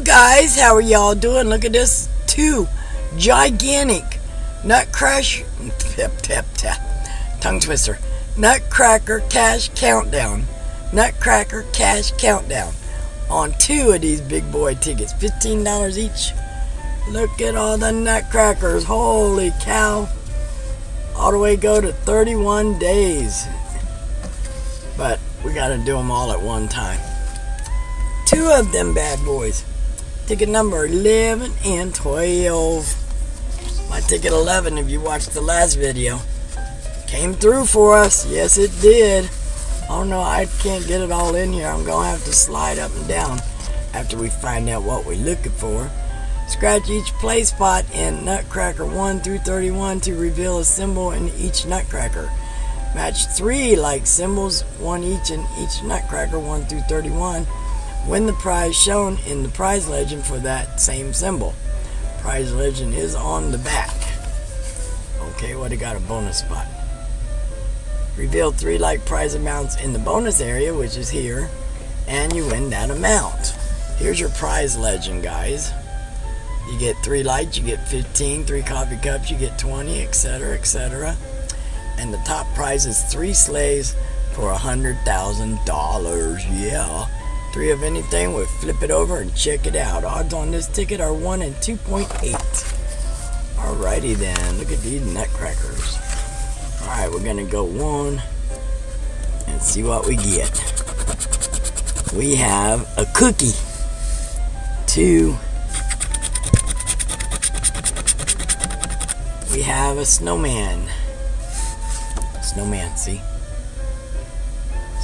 guys, how are y'all doing? Look at this. Two gigantic nut crash tap tap tap. Tongue twister. Nutcracker cash countdown. Nutcracker cash countdown on two of these big boy tickets. $15 each. Look at all the nutcrackers. Holy cow. All the way go to 31 days. But we got to do them all at one time. Two of them bad boys ticket number 11 and 12 my ticket 11, if you watched the last video, came through for us. Yes, it did. Oh no, I can't get it all in here. I'm going to have to slide up and down after we find out what we're looking for. Scratch each play spot in Nutcracker 1 through 31 to reveal a symbol in each Nutcracker. Match 3 like symbols, one each in each Nutcracker 1 through 31. Win the prize shown in the prize legend for that same symbol. Prize legend is on the back. Okay, what well, got a bonus spot? Reveal three like prize amounts in the bonus area, which is here, and you win that amount. Here's your prize legend, guys. You get three lights, you get 15, three coffee cups, you get 20, etc., etc. And the top prize is three sleighs for a $100,000. Yeah. Three of anything, we'll flip it over and check it out. Odds on this ticket are 1 and 2.8. Alrighty then, look at these nutcrackers. Alright, we're gonna go one and see what we get. We have a cookie. Two. We have a snowman. Snowman, see?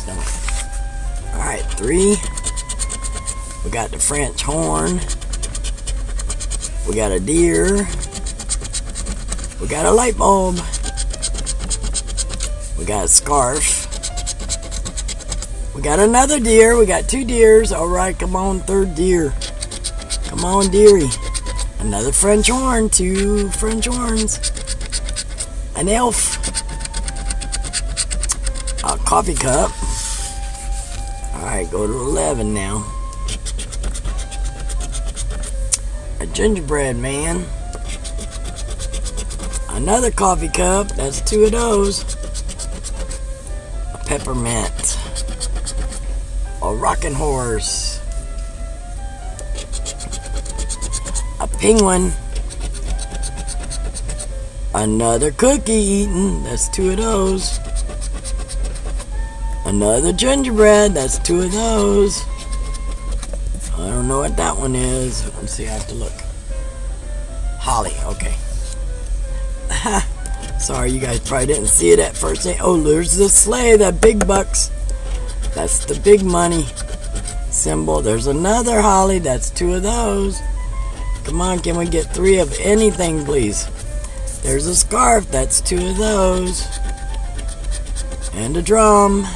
Snowman. Alright, three. We got the French horn. We got a deer. We got a light bulb. We got a scarf. We got another deer. We got two deers. All right, come on, third deer. Come on, dearie. Another French horn. Two French horns. An elf. A coffee cup. All right, go to 11 now. A gingerbread man, another coffee cup, that's two of those, a peppermint, a rocking horse, a penguin, another cookie eaten, that's two of those, another gingerbread, that's two of those. I don't know what that one is. Let me see, I have to look. Holly, okay. Sorry, you guys probably didn't see it at first. Oh, there's the sleigh, that big bucks. That's the big money symbol. There's another holly. That's two of those. Come on, can we get three of anything, please? There's a scarf. That's two of those. And a drum.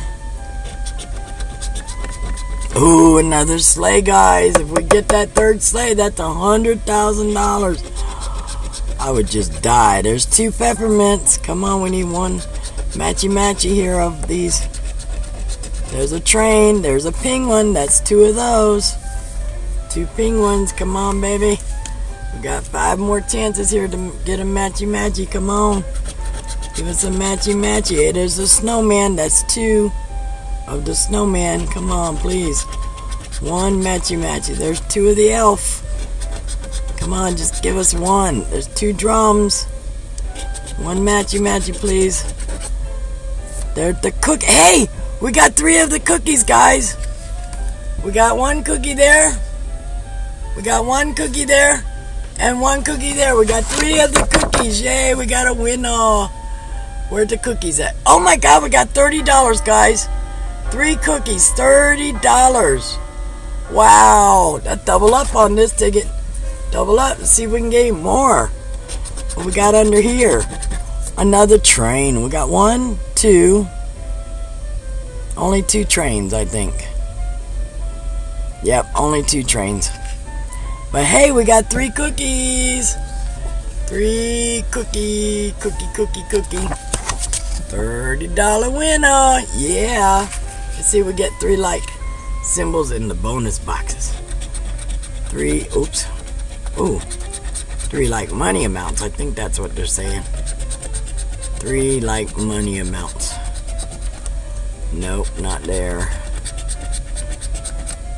Ooh, another sleigh, guys. If we get that third sleigh, that's a $100,000. I would just die. There's two peppermints. Come on, we need one matchy matchy here of these. There's a train. There's a penguin. That's two of those. Two penguins. Come on, baby. We got five more chances here to get a matchy matchy. Come on. Give us a matchy matchy. There's a snowman. That's two of the snowman. Come on, please. One matchy matchy. There's two of the elf. Come on, just give us one. There's two drums. One matchy matchy, please. There's the cook. Hey, we got three of the cookies, guys. We got one cookie there. We got one cookie there. And one cookie there. We got three of the cookies. Yay, we got a winner. Where's the cookies at? Oh my god, we got $30, guys. Three cookies, $30. Wow, that double up on this ticket. Double up and see if we can get more. What we got under here? Another train. We got one, two. Only two trains, I think. Yep, only two trains. But hey, we got three cookies. Three cookie, cookie, cookie, cookie. $30 winner. Yeah. Let's see we get three like symbols in the bonus boxes. Three, oops. Ooh. Three like money amounts. I think that's what they're saying. Three like money amounts. Nope, not there.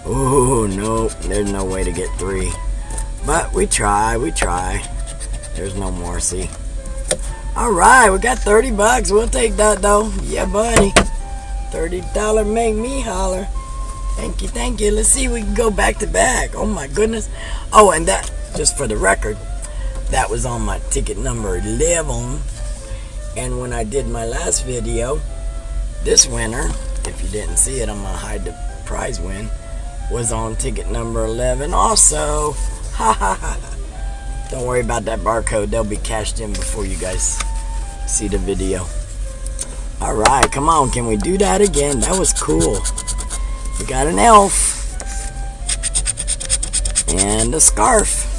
Ooh, nope. There's no way to get three. But we try, we try. There's no more, see? Alright, we got 30 bucks. We'll take that though. Yeah, buddy. $30 make me holler. Thank you, thank you. Let's see we can go back to back. Oh my goodness. Oh, and that, just for the record, that was on my ticket number 11. And when I did my last video, this winner, if you didn't see it, I'm going to hide the prize win, was on ticket number 11 also. Ha ha ha. Don't worry about that barcode. They'll be cashed in before you guys see the video. Alright, come on. Can we do that again? That was cool. We got an elf. And a scarf.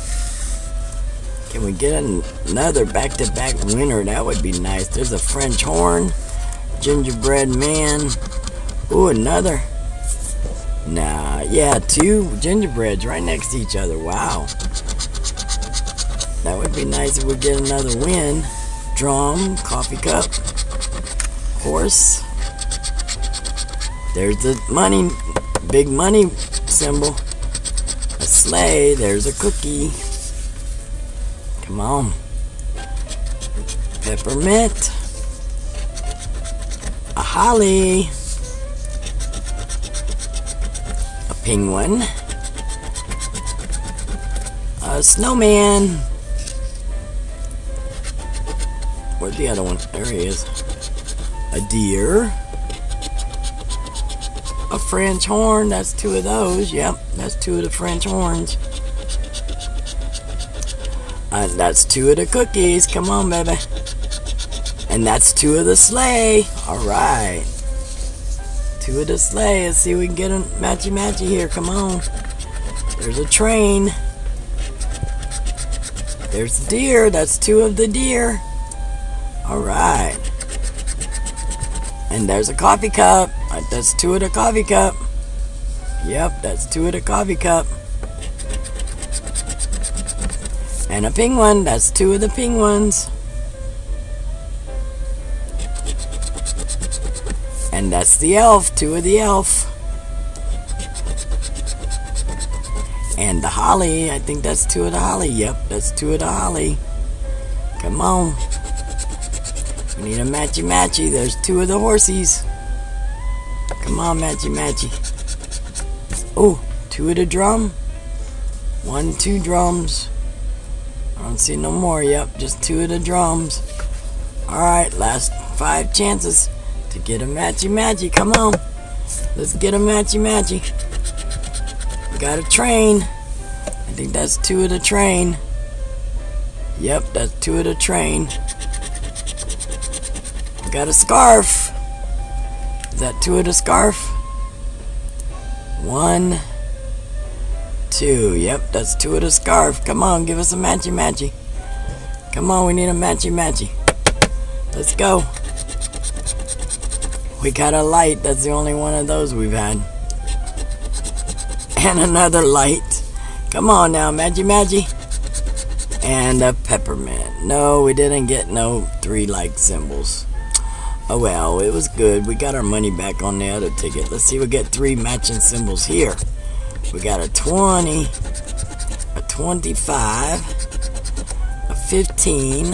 Can we get another back-to-back -back winner? That would be nice. There's a French horn. Gingerbread man. Ooh, another. Nah, yeah, two gingerbreads right next to each other. Wow. That would be nice if we get another win. Drum, coffee cup, horse. There's the money, big money symbol. A sleigh, there's a cookie. Come on. Peppermint. A holly. A penguin. A snowman. Where's the other one? There he is. A deer. A French horn. That's two of those. Yep, that's two of the French horns. And that's two of the cookies. Come on, baby. And that's two of the sleigh. Alright. Two of the sleigh. Let's see if we can get a matchy matchy here. Come on. There's a train. There's deer. That's two of the deer. Alright. And there's a coffee cup. Uh, that's two of the coffee cup. Yep, that's two of the coffee cup. And a penguin. That's two of the penguins. And that's the elf. Two of the elf. And the holly. I think that's two of the holly. Yep, that's two of the holly. Come on. We need a matchy matchy. There's two of the horsies. Come on, matchy matchy. Oh, two of the drum. One, two drums. I don't see no more. Yep, just two of the drums. Alright, last five chances to get a matchy matchy. Come on. Let's get a matchy matchy. We got a train. I think that's two of the train. Yep, that's two of the train. Got a scarf. Is that two of the scarf? One, two. Yep, that's two of the scarf. Come on, give us a matchy matchy. Come on, we need a matchy matchy. Let's go. We got a light. That's the only one of those we've had. And another light. Come on now, matchy matchy. And a peppermint. No, we didn't get no three like symbols. Oh well, it was good. We got our money back on the other ticket. Let's see, we get three matching symbols here. We got a 20, a 25, a 15,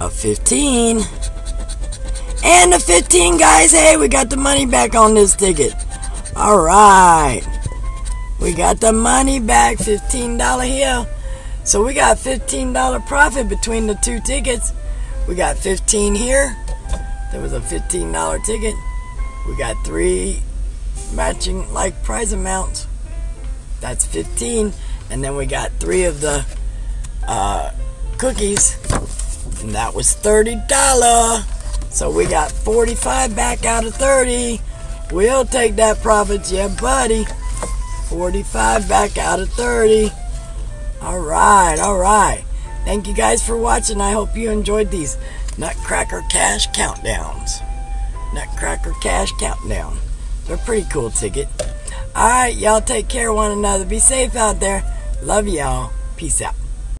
a 15, and a 15, guys. Hey, we got the money back on this ticket. All right. We got the money back, $15 here. So we got $15 profit between the two tickets. We got 15 here there was a $15 ticket. We got three matching like prize amounts. That's 15 and then we got three of the uh, cookies and that was $30 so we got 45 back out of 30 we'll take that profits yeah buddy. 45 back out of 30 all right all right. Thank you guys for watching. I hope you enjoyed these Nutcracker Cash Countdowns. Nutcracker Cash Countdown. They're a pretty cool ticket. All right, y'all take care of one another. Be safe out there. Love y'all. Peace out.